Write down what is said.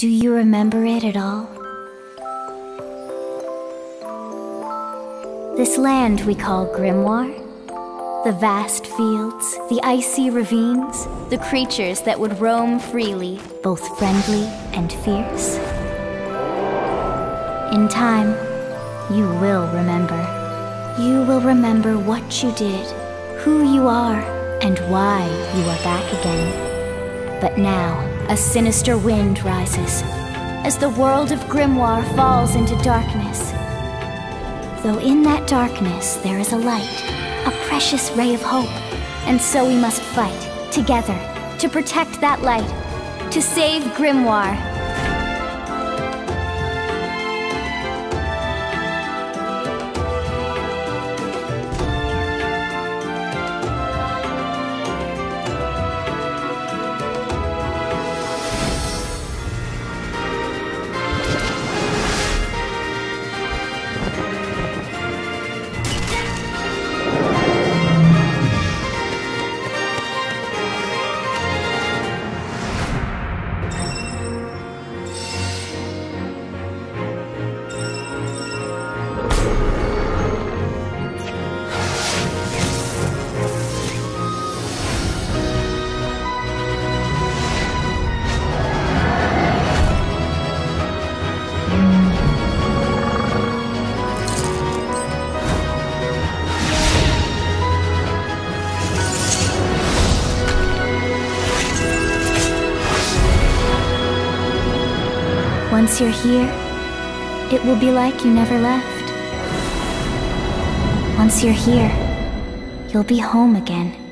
Do you remember it at all? This land we call Grymoire? The vast fields, the icy ravines, the creatures that would roam freely, both friendly and fierce? In time, you will remember. You will remember what you did, who you are, and why you are back again. But now, a sinister wind rises as the world of Grymoire falls into darkness. Though in that darkness there is a light, a precious ray of hope. And so we must fight, together, to protect that light, to save Grymoire. Once you're here, it will be like you never left. Once you're here, you'll be home again.